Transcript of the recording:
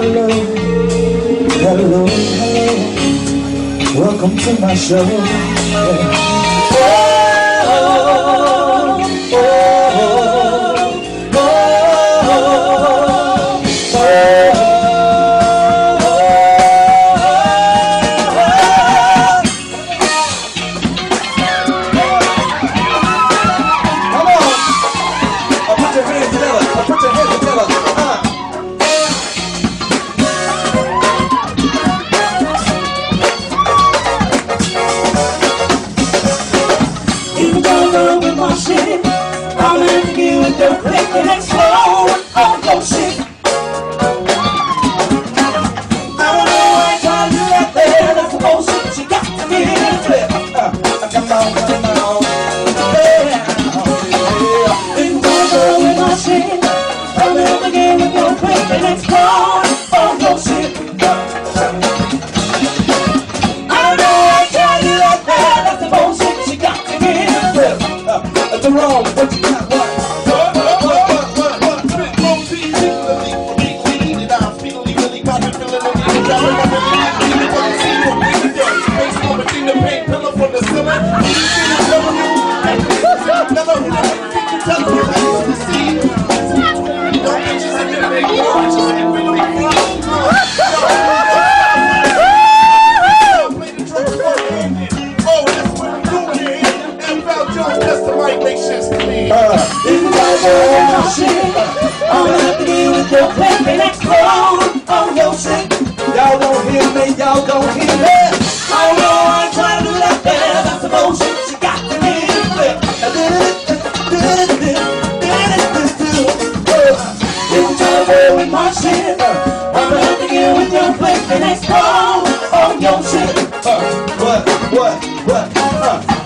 hello, hello, hello. Welcome to my show. Yeah. love with my shit. I'm in here with them clicking and slow. Oh, go shit. I don't know why I got you out there. That's the bullshit you got to Yeah, with my shit. I'm in the game with your and. wrong. What you Uh, if you guys are in my shit, I'm gonna have to deal with your paper explode on your shit. Y'all don't hear me, y'all don't hear me. I don't know why I'm trying to do that better. That's the bullshit you got to me. I did it, did it, did it, did it, this too. Uh, if you try to deal with my shit, uh, I'm gonna have to deal with your paper next explode on your shit. Uh, what, what, what, uh.